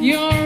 You're